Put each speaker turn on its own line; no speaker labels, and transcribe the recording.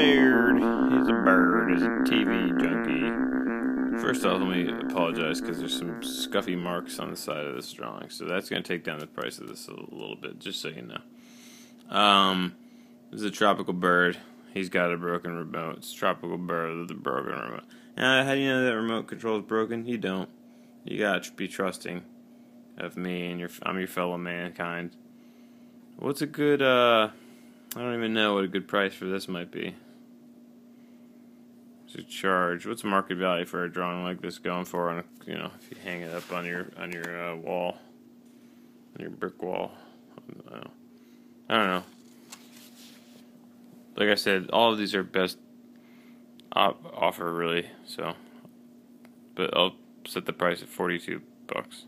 is a bird, He's a TV junkie. First off, let me apologize because there's some scuffy marks on the side of this drawing, so that's going to take down the price of this a little bit, just so you know. Um, this is a tropical bird. He's got a broken remote. It's a tropical bird with a broken remote. Uh, how do you know that remote control is broken? You don't. You gotta be trusting of me and your I'm your fellow mankind. What's a good uh I don't even know what a good price for this might be. To charge. What's the market value for a drawing like this going for on a, you know, if you hang it up on your on your uh, wall on your brick wall. I don't know. I don't know. Like I said, all of these are best op- offer really, so but I'll set the price at 42 bucks.